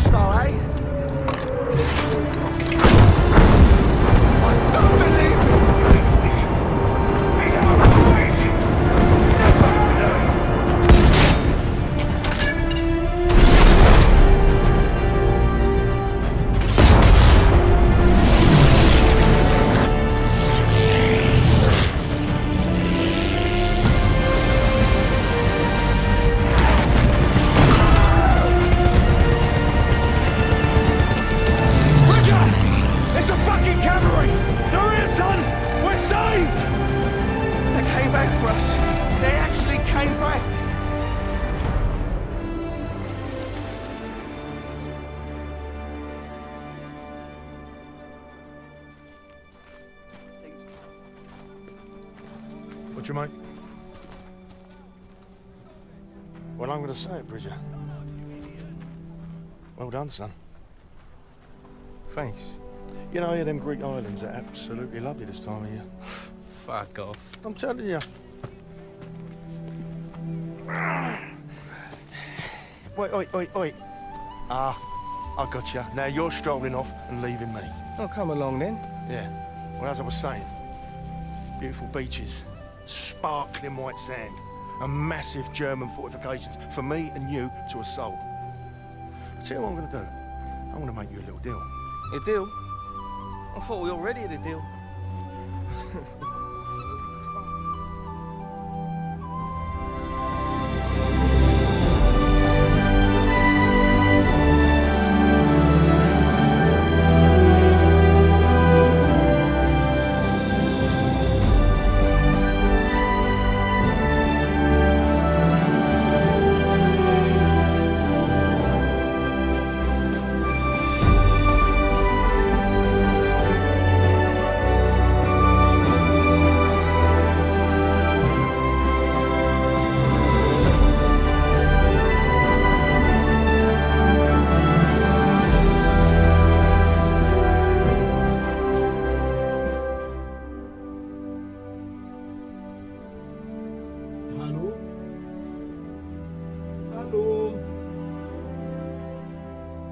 Star, eh? What do you mean? Well, I'm going to say it, Bridger. Well done, son. Thanks. You know, yeah, them Greek islands are absolutely lovely this time of year. Fuck off. I'm telling you. Wait, wait, wait, wait. Ah, I got you. Now you're strolling off and leaving me. Oh, come along then. Yeah. Well, as I was saying, beautiful beaches, sparkling white sand, and massive German fortifications for me and you to assault. I tell you what I'm going to do. I want to make you a little deal. A deal? I thought we already had a deal.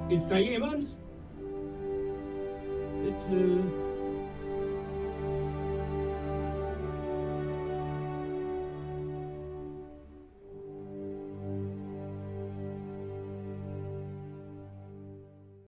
Ist da jemand? Bitte.